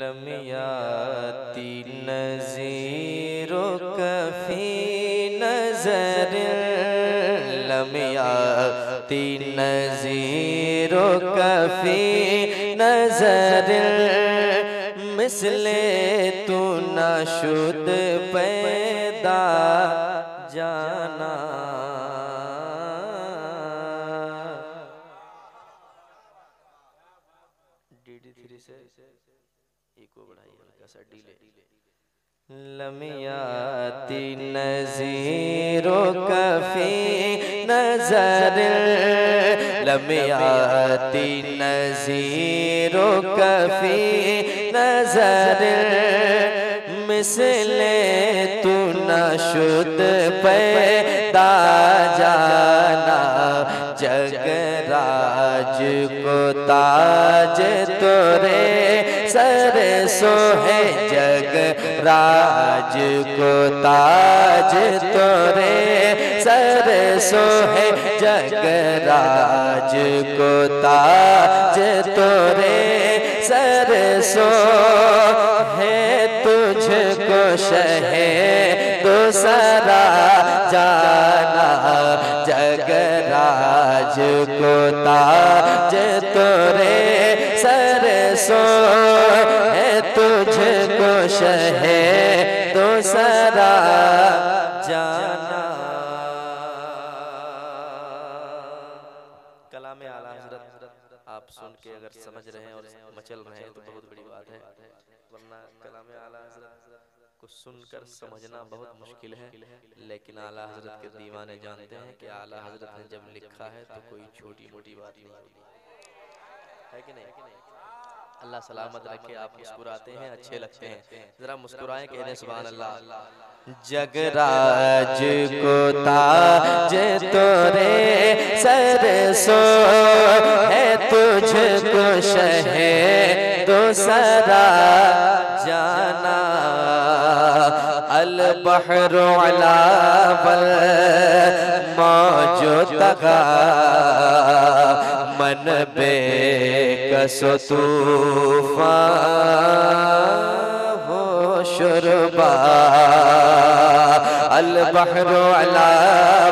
لم يأتي نذيرك في نظر لم في مثل تو پیدا جانا سے ایکو بڑھائی ہلکا سا ڈیلے۔ لم یاتی نذیرک فی نظر۔ لم یاتی نذیرک فی نظر۔ مثل تو نہ شد پیدا جانا۔ جگ راج کو تار تاج تورے سر سو ہے جگ راج کو تاج تورے سر سو ہے جگ راج کو تاج تورے سر سو ہے تجھ کو شہ دوسرا جانا جگ راج کو تاج آپ سن کے اگر سمجھ رہے ہیں اور مچل رہے ہیں تو بہت بڑی بات ہے، ورنہ کلام اعلیٰ حضرت کو سن کر سمجھنا بہت مشکل ہے۔ لیکن اعلیٰ حضرت کے دیوانے جانتے ہیں کہ اعلیٰ حضرت نے جب لکھا ہے تو کوئی چھوٹی موٹی بات نہیں ہوتی۔ ہے کہ نہیں؟ اللہ سلامت رکھے، آپ مسکراتے ہیں، اچھے لگتے ہیں۔ ذرا مسکرائیں کہہ دیں سبحان اللہ۔ جگ راج کو تاج تورے سر سو شہ دوسرا جانا۔ البحر علا بل موجو تغا۔ من بے کس طوفان ہو شربا۔ البحر علا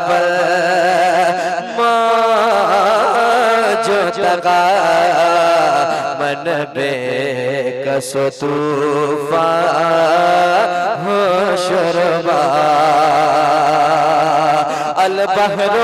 بل موجو تغا من بے کس طوفان ہو شربا البحر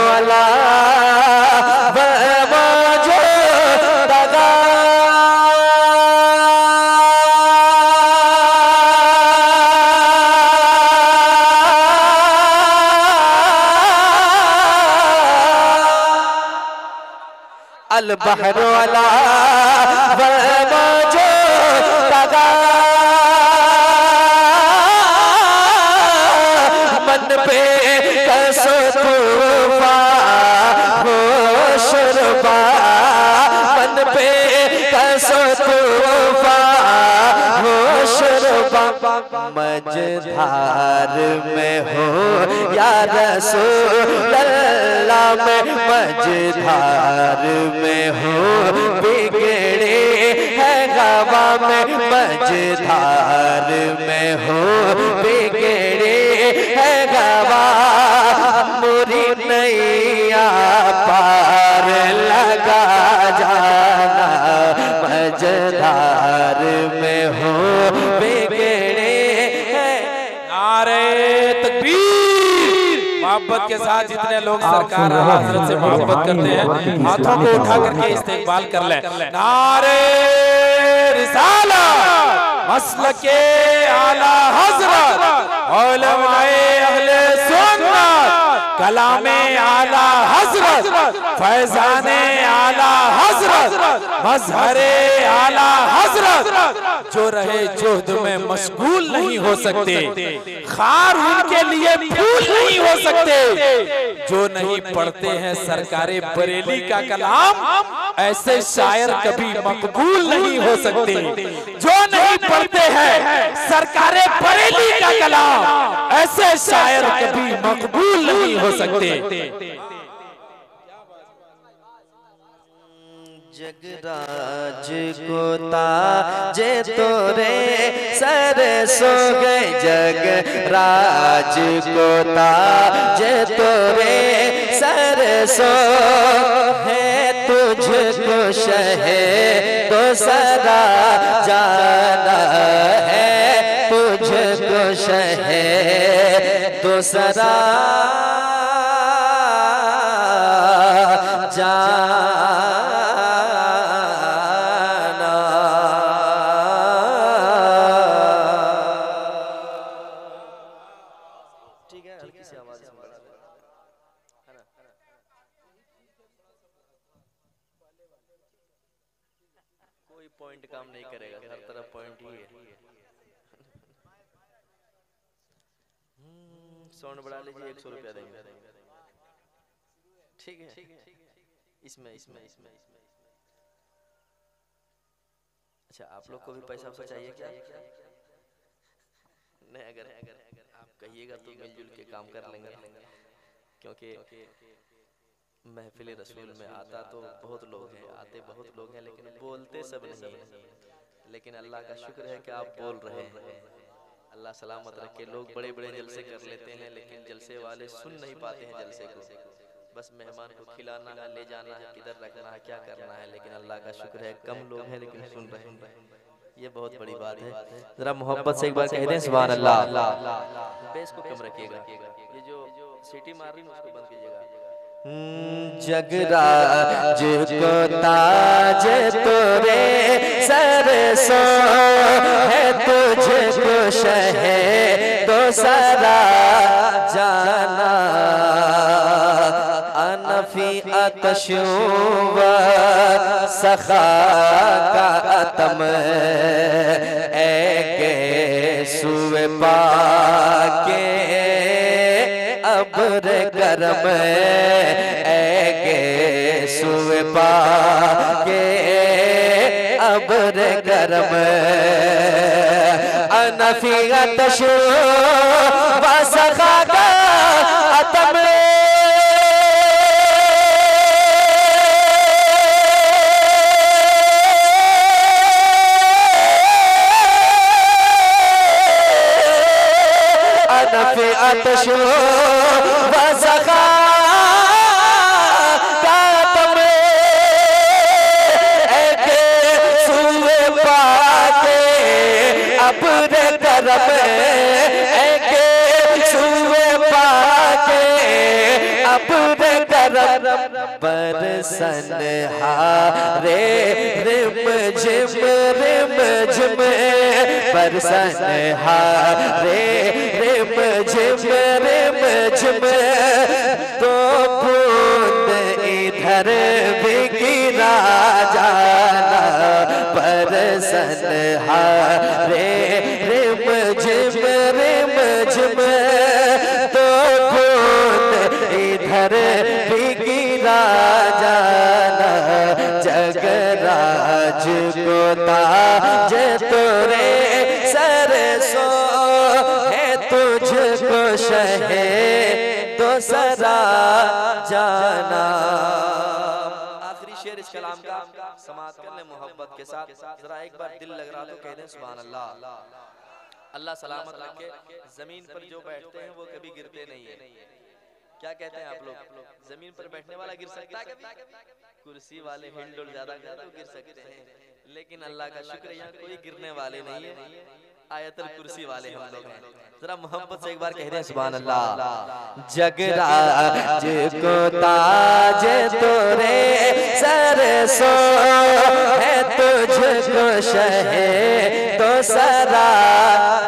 البحر علا موجو تگا۔ من پہ کسو شربا مجدھار میں ہو. یا رسول اللہ میں مجدھار میں ہو. بگڑے ہے گوا میں مجدھار میں ہو. بگڑے ہے گوا موری نیا پار محبت کے ساتھ جتنے لوگ سرکار حضرت سے محبت کرتے ہیں ہاتھوں کو اٹھا کر کے استقبال کر لیں۔ نعرے رسالہ مسلک اعلی حضرت علماء اہل سنت کلام اعلی حضرت، فیضان اعلی حضرت، مظہر اعلی حضرت، جو رہے جہد میں مشغول نہیں ہو سکتے، خار ان کے لیے پھول نہیں ہو سکتے، جو نہیں پڑھتے ہیں سرکار بریلی کا کلام ایسے شاعر کبھی مقبول نہیں ہو سکتے۔ جو نہیں پڑھتے ہیں، سرکار پریلی کا کلام۔ ایسے شاعر کبھی مقبول نہیں ہو سکتے۔ جگراج کو تاج تورے سر سو گئے۔ جگراج کو تاج تورے سر سو تجھ کو شہے تو سرا جانا ہے۔ تجھ کو شہے تو سرا جانا۔ ٹھیک ہے، ہلکی سی آواز۔ کوئی پوائنٹ کام نہیں کرے گا، ہر طرف پوائنٹ ہی ہے۔ سونڈ بڑھا لیجیے ایک سو روپیہ دیں گے۔ ٹھیک ہے۔ اس میں اس میں اس میں۔ اچھا آپ لوگ کو بھی پیسہ ویسا چاہیے کیا؟ نہیں اگر اگر آپ کہیے گا تو مل جل کے کام کر لیں گے۔ کیونکہ محفل رسول میں آتا تو بہت لوگ ہیں، آتے بہت لوگ ہیں، لیکن بولتے سب نہیں ہیں۔ لیکن اللہ کا شکر ہے کہ آپ بول رہے ہیں۔ اللہ سلامت رکھے، لوگ بڑے بڑے جلسے کر لیتے ہیں، لیکن جلسے والے سن نہیں پاتے ہیں جلسے کو۔ بس مہمان کو کھلانا ہے لے جانا ہے، کدھر رکھنا ہے، کیا کرنا ہے، لیکن اللہ کا شکر ہے، کم لوگ ہیں، لیکن سن رہے ہیں۔ یہ بہت بڑی بات ہے۔ ذرا محبت سے ایک بار کہہ دیں، سبحان اللہ۔ بیس کو کم رکھیے گا۔ یہ جو سیٹی مار رہی ہے اس کو بند کیجیے گا۔ جگراج کو تاج تورے سر سو ہے تجھ کو شہے تو سرا جانا انفی اتشوں سخا کا اتم ابر کرم اے کے سوئے پا کے گرم کرم انفی تشو بسخا کا اتم آتش ہو پر سنہا رے رم جم رم جم پر سنہا رے رم جم رم جم تجھ کو شہے تو سرا جانا۔ آخری شعر اس کلام کا سماعت کر لیں محبت کے ساتھ۔ ذرا ایک بار دل لگ رہا تو کہہ دیں سبحان اللہ۔ اللہ سلامت رکھے۔ زمین پر جو بیٹھتے ہیں وہ کبھی گرتے نہیں ہیں۔ کیا کہتے ہیں آپ لوگ؟ زمین پر بیٹھنے والا گر سکتا ہے کرسی والے ہنڈل زیادہ گر سکتے ہیں۔ لیکن اللہ کا شکر یہاں کوئی گرنے والے نہیں ہیں۔ آیت القرصی والے ہم لوگ ہیں۔ ذرا محبت سے ایک بار کہہ رہے ہیں سبحان اللہ۔ جگ راج کو تاج تورے سر سو ہے تجھ کو شہے تو سرا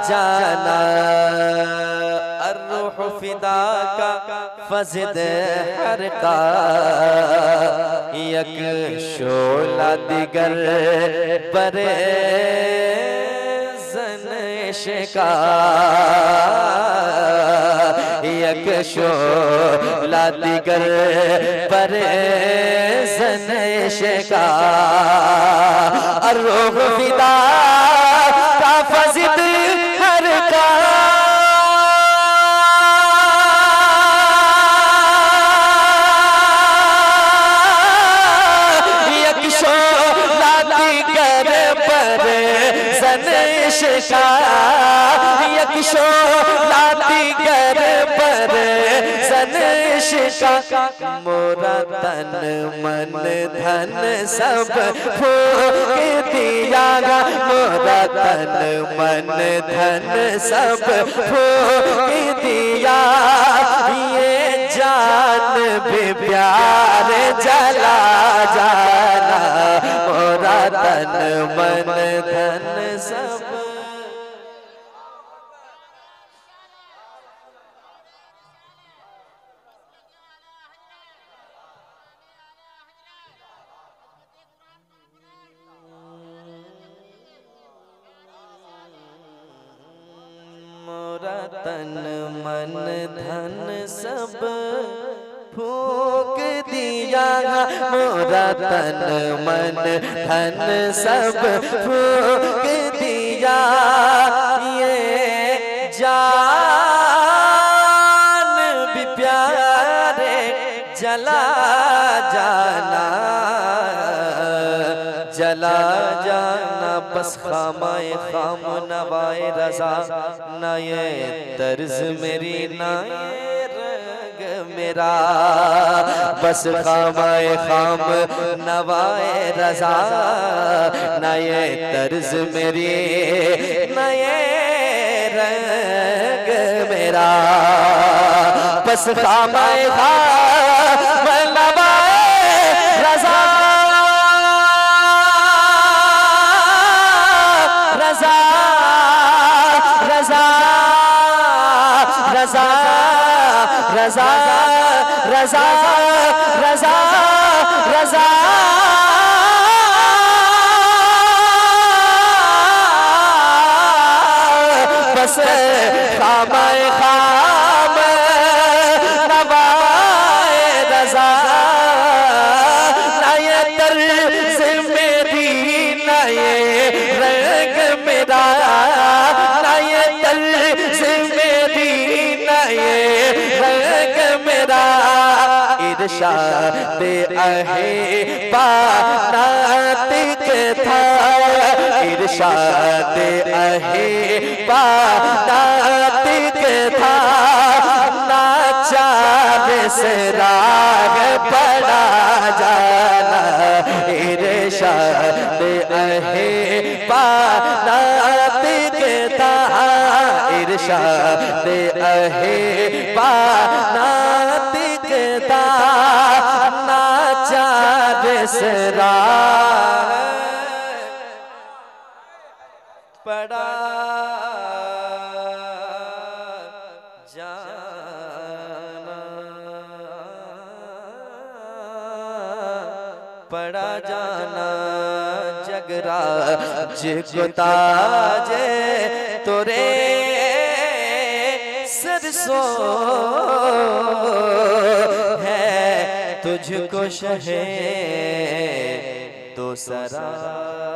جانا۔ الروح فدا کا فزد حرقا یک شولہ دگر پرے کا یک شو لادگر پر زنش کا الروح فدا زنش کا یک لاتی گر پر زنش کا مورا تن من دھن سب پھوک دیا گا مورا تن من دھن سب پھوک دیا یہ جان بھی پیار جلا جانا مورا تن من دھن سب مورا تن من دھن سب پھوک دیا مورا تن من دھن سب پھوک دیا یہ جان بھی پیارے جلا جانا جلا جانا، بس خامائے خام نوائے رضا۔ نہ یہ طرز میری، نہ یہ رنگ میرا۔ بس خامائے خام نوائے رضا۔ نہ یہ طرز میری، نہ یہ رنگ میرا۔ بس خامائے خام atrasado. ارشاد اہے پاناتک تھا۔ ارشاد اہے پاناتک تھا۔ ناچار سے راگ پڑا جانا۔ ارشاد اہے پاناتک تھا۔ ارشاد اہے پاناتک تھا۔ سرا پڑا جانا پڑا جانا جگرا جگتا جے تورے سرسو تجھ کو شہ تو سرا